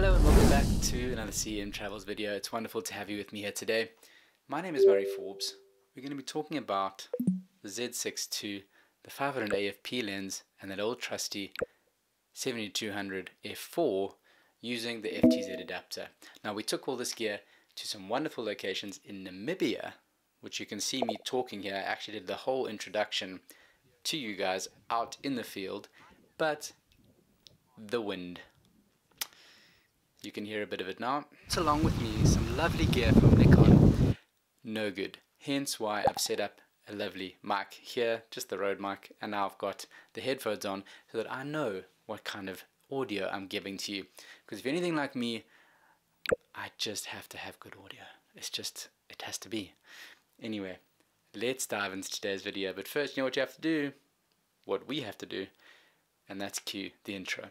Hello and welcome back to another CM Travels video. It's wonderful to have you with me here today. My name is Murray Forbes. We're going to be talking about the Z6 II, the 500 AFP lens and that old trusty 7200 f4 using the FTZ adapter. Now we took all this gear to some wonderful locations in Namibia, which you can see me talking here. I actually did the whole introduction to you guys out in the field, but the wind. You can hear a bit of it now. It's along with me some lovely gear from Nikon. No good. Hence why I've set up a lovely mic here, just the Rode mic, and now I've got the headphones on so that I know what kind of audio I'm giving to you. Because if you're anything like me, I just have to have good audio. It's just, it has to be. Anyway, let's dive into today's video. But first, you know what you have to do? What we have to do, and that's cue the intro.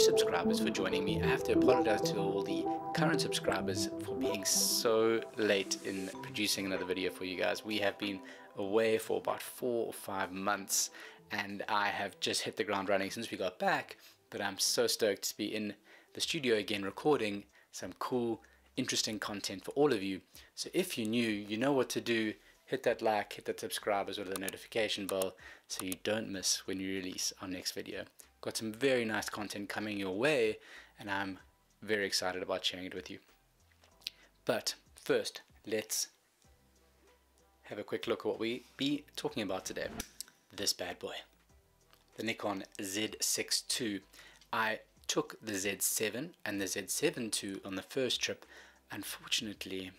Subscribers for joining me. I have to apologize to all the current subscribers for being so late in producing another video for you guys. We have been away for about four or five months and I have just hit the ground running since we got back, but I'm so stoked to be in the studio again recording some cool, interesting content for all of you. So if you're new, you know what to do hit that like, hit that subscribe as well as the notification bell so you don't miss when we release our next video. Got some very nice content coming your way and I'm very excited about sharing it with you. But first, let's have a quick look at what we be talking about today. This bad boy, the Nikon Z6 II. I took the Z7 and the Z7 II on the first trip. Unfortunately,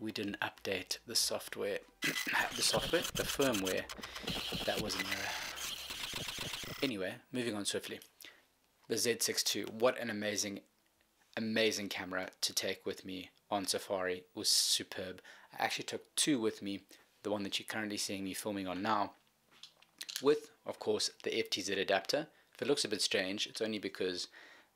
we didn't update the software, the software, the firmware. That was an error. Anyway, moving on swiftly. The Z6 II, what an amazing, amazing camera to take with me on safari. It was superb. I actually took two with me, the one that you're currently seeing me filming on now, with, of course, the FTZ adapter. If it looks a bit strange, it's only because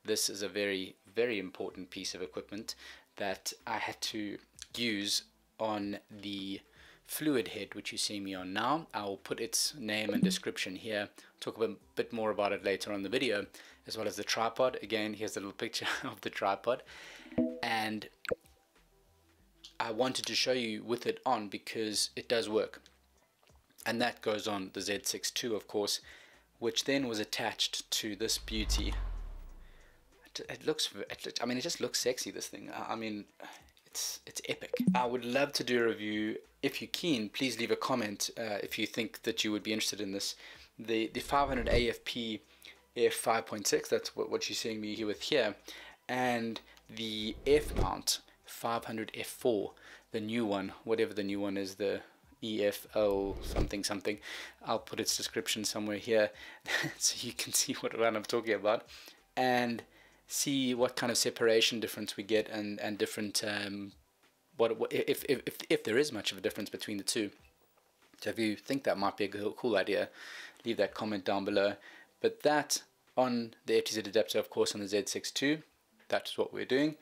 this is a very, very important piece of equipment that I had to use on the fluid head which you see me on now. I'll put its name and description here. Talk a bit more about it later on the video as well as the tripod. Again here's a little picture of the tripod. And I wanted to show you with it on because it does work. And that goes on the Z6 II of course which then was attached to this beauty. It looks I mean it just looks sexy this thing. I mean it's it's epic. I would love to do a review. If you're keen, please leave a comment uh, if you think that you would be interested in this. The the 500 AFP f5.6. That's what what you're seeing me here with here, and the F mount 500 f4, the new one, whatever the new one is, the EFL something something. I'll put its description somewhere here so you can see what I'm talking about. And see what kind of separation difference we get and and different um, what, if, if if if there is much of a difference between the two. So if you think that might be a cool idea, leave that comment down below. But that on the FTZ adapter, of course, on the Z6 II, that's what we're doing.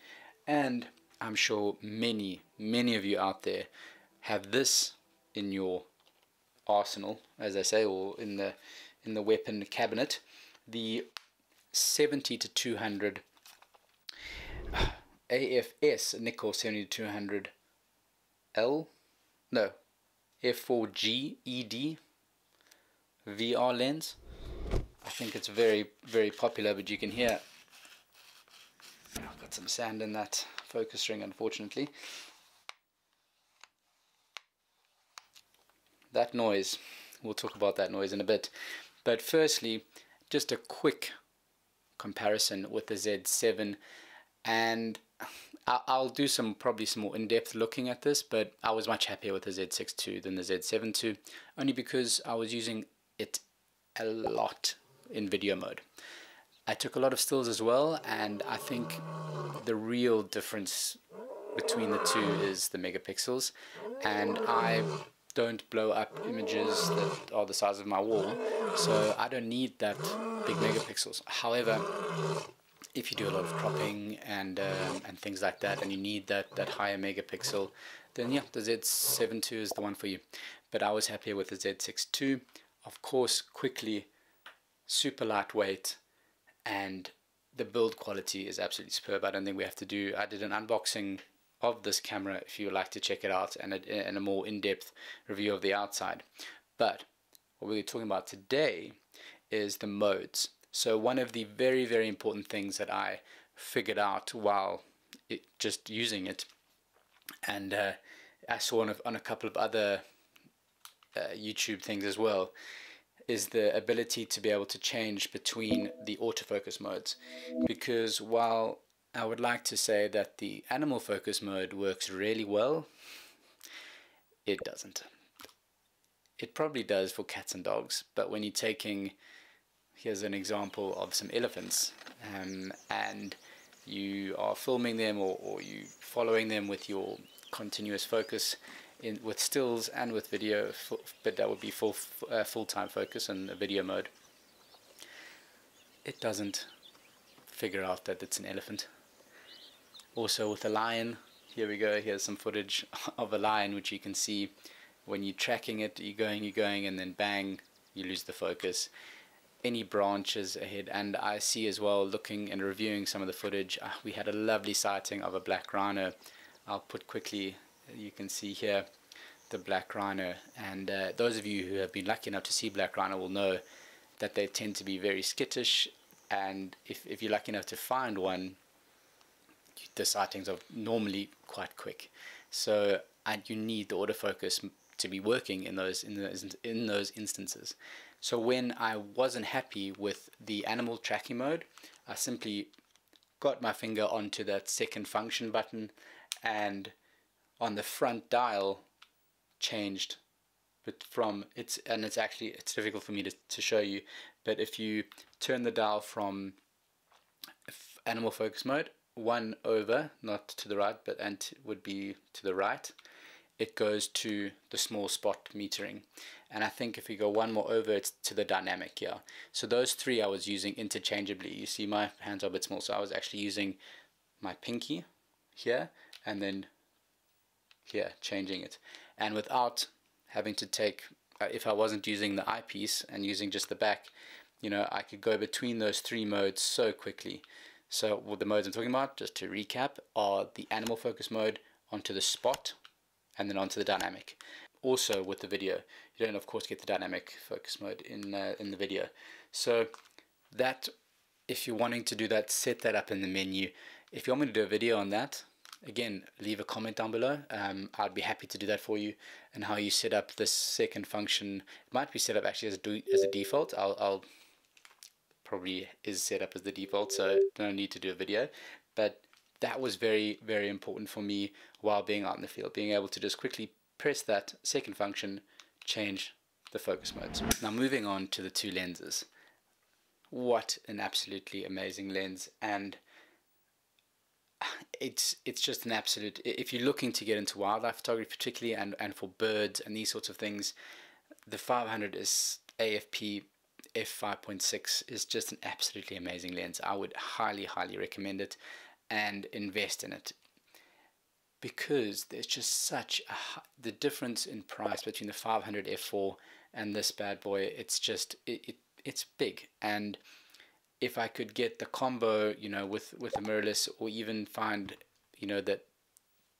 And I'm sure many, many of you out there have this in your arsenal, as I say, or in the in the weapon cabinet. The 70 to 200 AFS Nikkor 70 to 200 L? No. F4G ED VR lens? I think it's very very popular but you can hear I've got some sand in that focus ring unfortunately. That noise. We'll talk about that noise in a bit. But firstly just a quick comparison with the Z7 and I'll do some probably some more in-depth looking at this but I was much happier with the Z6 II than the Z7 II only because I was using it a lot in video mode. I took a lot of stills as well and I think the real difference between the two is the megapixels and I don't blow up images that are the size of my wall so I don't need that big megapixels. However if you do a lot of cropping and um, and things like that and you need that that higher megapixel then yeah the Z7 II is the one for you. But I was happier with the Z6 II of course quickly super lightweight and the build quality is absolutely superb. I don't think we have to do I did an unboxing of this camera if you would like to check it out and a, and a more in-depth review of the outside but what we're talking about today is the modes so one of the very, very important things that I figured out while it, just using it, and uh, I saw on a, on a couple of other uh, YouTube things as well, is the ability to be able to change between the autofocus modes. Because while I would like to say that the animal focus mode works really well, it doesn't. It probably does for cats and dogs, but when you're taking here's an example of some elephants um, and you are filming them or, or you following them with your continuous focus in with stills and with video but that would be full uh, full-time focus and a video mode. It doesn't figure out that it's an elephant also with a lion. Here we go. Here's some footage of a lion which you can see. When you're tracking it you're going you're going and then bang you lose the focus. Any branches ahead. And I see as well looking and reviewing some of the footage uh, we had a lovely sighting of a black rhino. I'll put quickly you can see here the black rhino. And uh, those of you who have been lucky enough to see black rhino will know that they tend to be very skittish. And if, if you're lucky enough to find one the sightings are normally quite quick. So and you need the autofocus to be working in those in those in those instances. So when I wasn't happy with the animal tracking mode, I simply got my finger onto that second function button and on the front dial changed but from it's and it's actually it's difficult for me to, to show you but if you turn the dial from animal focus mode one over not to the right but and would be to the right it goes to the small spot metering. And I think if we go one more over it's to the dynamic here so those three I was using interchangeably. You see my hands are a bit small so I was actually using my pinky here and then here changing it. And without having to take uh, if I wasn't using the eyepiece and using just the back you know I could go between those three modes so quickly so the modes I'm talking about just to recap are the animal focus mode onto the spot and then onto the dynamic. Also with the video, you don't of course get the dynamic focus mode in, uh, in the video. So that, if you're wanting to do that, set that up in the menu. If you want me to do a video on that, again, leave a comment down below. Um, I'd be happy to do that for you and how you set up this second function. It might be set up actually as a, as a default. I'll, I'll probably is set up as the default, so no need to do a video. But that was very, very important for me while being out in the field, being able to just quickly press that second function, change the focus modes. Now moving on to the two lenses. What an absolutely amazing lens and it's it's just an absolute if you're looking to get into wildlife photography particularly and and for birds and these sorts of things the 500 is AFP f5.6 is just an absolutely amazing lens I would highly highly recommend it and invest in it. Because there's just such a the difference in price between the 500 f4 and this bad boy it's just it, it it's big. And if I could get the combo you know with with a mirrorless or even find you know that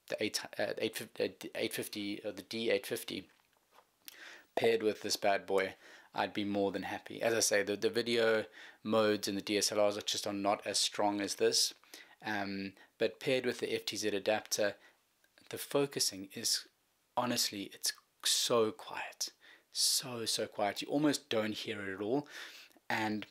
the 8, uh, 850, 850 or the D850 paired with this bad boy I'd be more than happy as I say the, the video modes and the DSLRs are just are not as strong as this um, but paired with the FTZ adapter, the focusing is honestly, it's so quiet. So, so quiet. You almost don't hear it at all. And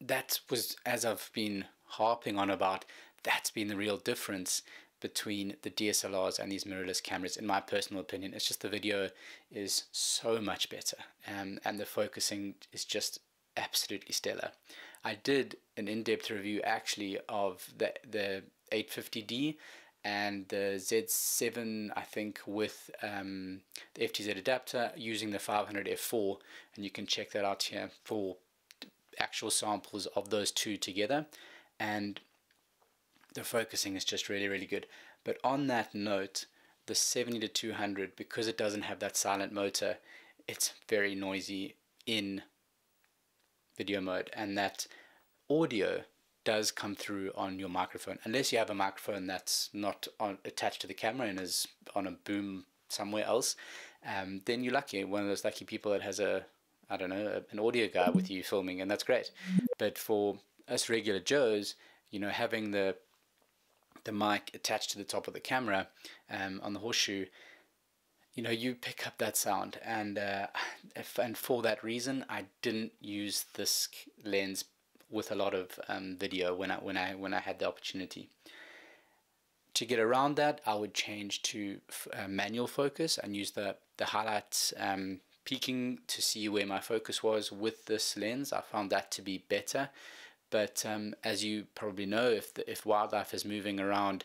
that was, as I've been harping on about, that's been the real difference between the DSLRs and these mirrorless cameras in my personal opinion it's just the video is so much better um, and the focusing is just absolutely stellar. I did an in-depth review actually of the the 850D and the Z7 I think with um, the FTZ adapter using the 500 F4 and you can check that out here for actual samples of those two together. And the focusing is just really really good. But on that note the 70 to 200 because it doesn't have that silent motor it's very noisy in video mode and that audio does come through on your microphone. Unless you have a microphone that's not on, attached to the camera and is on a boom somewhere else um, then you're lucky. One of those lucky people that has a I don't know an audio guy with you filming and that's great. But for us regular Joes you know having the the mic attached to the top of the camera um, on the horseshoe you know you pick up that sound and uh, and for that reason I didn't use this lens with a lot of um, video when I when I when I had the opportunity. To get around that, I would change to uh, manual focus and use the the highlights um, peaking to see where my focus was with this lens. I found that to be better. But um, as you probably know, if the, if wildlife is moving around,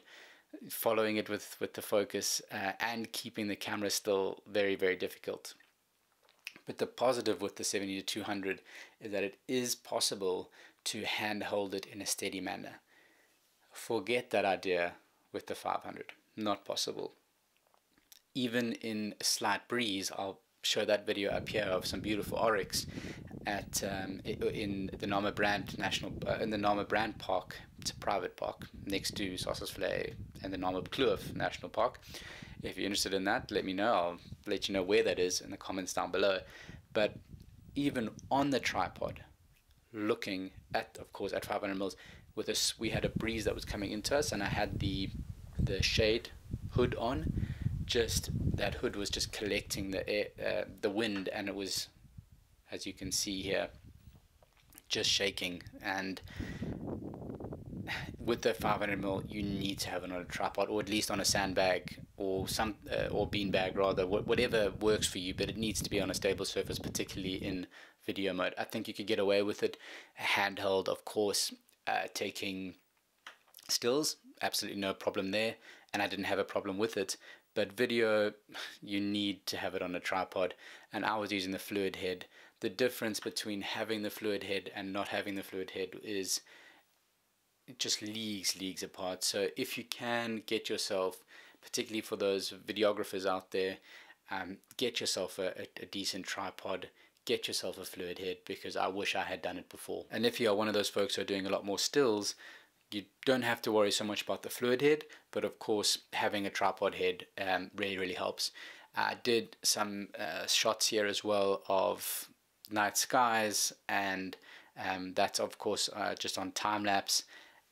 following it with with the focus uh, and keeping the camera still very very difficult. But the positive with the 70 to 200 is that it is possible to handhold it in a steady manner. Forget that idea with the 500. Not possible. Even in a slight breeze, I'll show that video up here of some beautiful oryx at um, in the NamibRand National uh, in the NamibRand Park. It's a private park next to Sossusvlei and the Namib-Naukluft National Park. If you're interested in that, let me know. I'll let you know where that is in the comments down below. But even on the tripod, looking at, of course, at 500 mils. With us, we had a breeze that was coming into us, and I had the the shade hood on. Just that hood was just collecting the air, uh, the wind, and it was, as you can see here, just shaking. And with the 500 mil, you need to have it on a tripod, or at least on a sandbag, or some, uh, or beanbag rather, wh whatever works for you. But it needs to be on a stable surface, particularly in video mode. I think you could get away with it. Handheld, of course, uh, taking stills, absolutely no problem there. And I didn't have a problem with it. But video, you need to have it on a tripod. And I was using the fluid head. The difference between having the fluid head and not having the fluid head is just leagues, leagues apart. So if you can get yourself, particularly for those videographers out there, um, get yourself a, a, a decent tripod get yourself a fluid head because I wish I had done it before. And if you are one of those folks who are doing a lot more stills, you don't have to worry so much about the fluid head, but of course having a tripod head um, really, really helps. I did some uh, shots here as well of night skies and um, that's of course uh, just on time lapse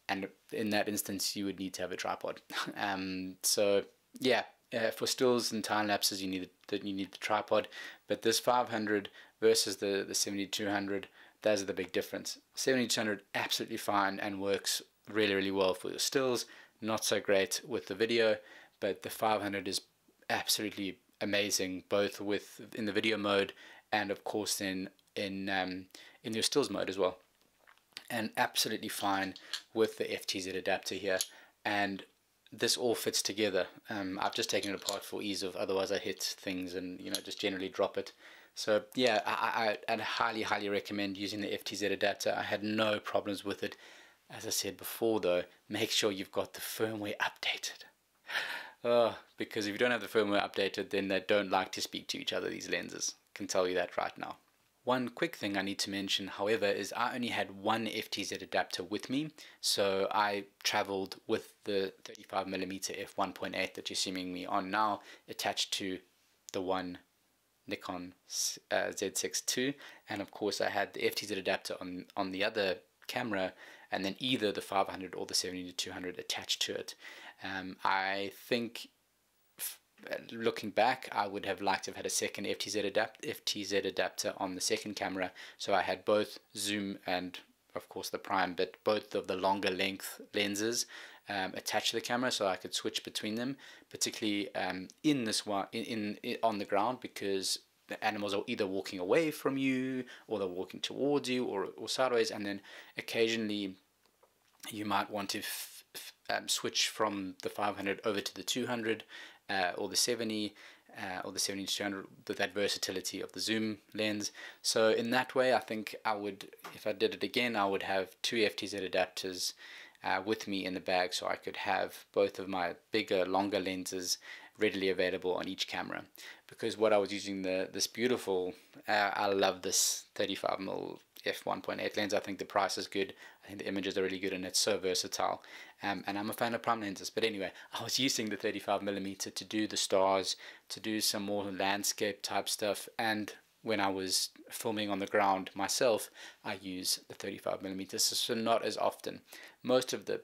and in that instance you would need to have a tripod. um, so yeah, uh, for stills and time lapses you need the, you need the tripod, but this 500 versus the, the 7200, those are the big difference. 7200 absolutely fine and works really, really well for the stills, not so great with the video, but the 500 is absolutely amazing, both with in the video mode and of course in in um, in your stills mode as well. And absolutely fine with the FTZ adapter here. And this all fits together. Um, I've just taken it apart for ease of, otherwise I hit things and you know just generally drop it. So yeah, I, I, I'd highly, highly recommend using the FTZ adapter. I had no problems with it. As I said before though, make sure you've got the firmware updated. Oh, because if you don't have the firmware updated, then they don't like to speak to each other, these lenses. Can tell you that right now. One quick thing I need to mention, however, is I only had one FTZ adapter with me, so I traveled with the 35mm f1.8 that you're seeing me on now attached to the one Nikon uh, Z6 II and of course I had the FTZ adapter on, on the other camera and then either the 500 or the 70 to 200 attached to it. Um, I think looking back I would have liked to have had a second FTZ, adapt FTZ adapter on the second camera so I had both zoom and of course the prime but both of the longer length lenses um, attached to the camera so I could switch between them, particularly um, in this one in, in, in, on the ground because the animals are either walking away from you or they're walking towards you or, or sideways, and then occasionally you might want to um, switch from the 500 over to the 200 uh, or the 70 uh, or the 70 to 200 with that versatility of the zoom lens. So in that way, I think I would, if I did it again, I would have two FTZ adapters uh, with me in the bag so I could have both of my bigger, longer lenses readily available on each camera. Because what I was using the this beautiful, uh, I love this 35mm f1.8 lens. I think the price is good. I think the images are really good and it's so versatile. Um, and I'm a fan of prime lenses. But anyway, I was using the 35mm to do the stars, to do some more landscape type stuff. And when I was filming on the ground myself, I use the 35mm. So not as often. Most of the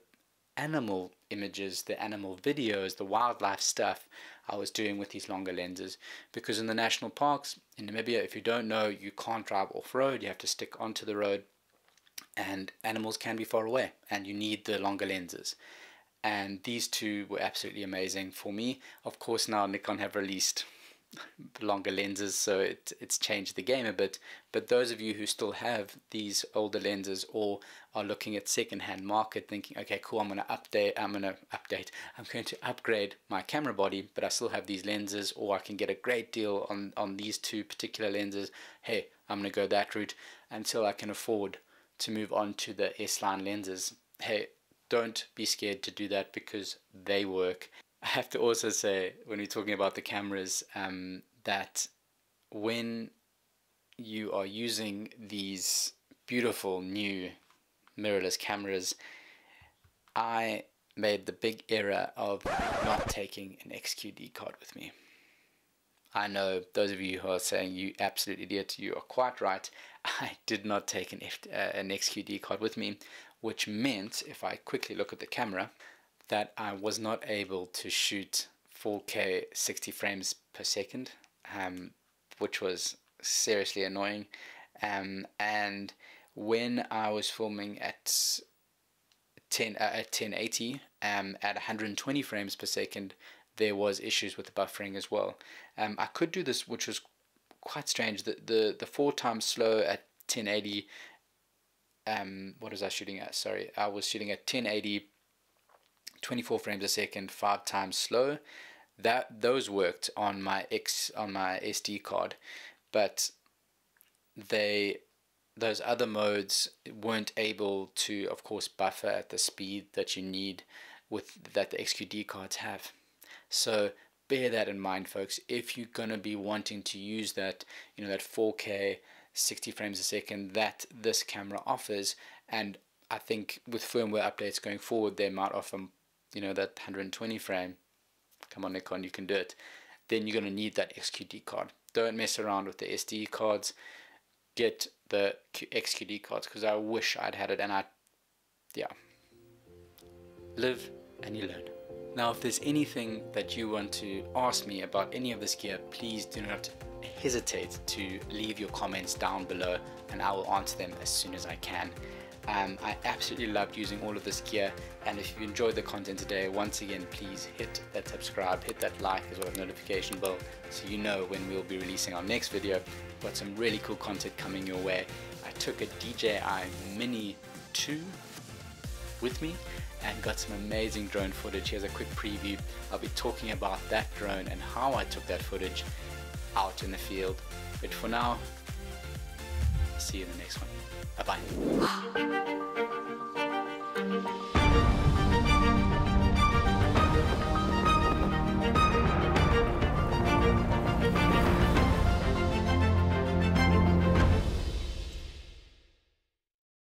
animal images, the animal videos, the wildlife stuff I was doing with these longer lenses. Because in the national parks in Namibia if you don't know you can't drive off-road. You have to stick onto the road and animals can be far away and you need the longer lenses. And these two were absolutely amazing for me. Of course now Nikon have released longer lenses so it, it's changed the game a bit but those of you who still have these older lenses or are looking at second-hand market thinking okay cool I'm going to update I'm going to update I'm going to upgrade my camera body but I still have these lenses or I can get a great deal on on these two particular lenses hey I'm going to go that route until I can afford to move on to the S-line lenses. Hey don't be scared to do that because they work I have to also say, when we're talking about the cameras, um, that when you are using these beautiful new mirrorless cameras, I made the big error of not taking an XQD card with me. I know those of you who are saying you absolute idiot, you are quite right. I did not take an, F, uh, an XQD card with me, which meant if I quickly look at the camera, that I was not able to shoot 4K 60 frames per second, um, which was seriously annoying. Um, and when I was filming at 10 uh, at 1080 um, at 120 frames per second, there was issues with the buffering as well. Um, I could do this, which was quite strange. The the the four times slow at 1080. Um, what was I shooting at? Sorry, I was shooting at 1080 24 frames a second, five times slow. That those worked on my X on my SD card, but they those other modes weren't able to, of course, buffer at the speed that you need with that the XQD cards have. So bear that in mind, folks. If you're gonna be wanting to use that, you know, that 4K 60 frames a second that this camera offers, and I think with firmware updates going forward, they might offer you know that 120 frame. Come on Nikon you can do it. Then you're going to need that XQD card. Don't mess around with the SD cards. Get the XQD cards because I wish I'd had it and I yeah. Live and you learn. Now if there's anything that you want to ask me about any of this gear please do not hesitate to leave your comments down below and I will answer them as soon as I can um, I absolutely loved using all of this gear and if you enjoyed the content today once again please hit that subscribe hit that like as well as notification bell so you know when we'll be releasing our next video. Got some really cool content coming your way. I took a DJI Mini 2 with me and got some amazing drone footage. Here's a quick preview. I'll be talking about that drone and how I took that footage out in the field. But for now see you in the next one 拜拜。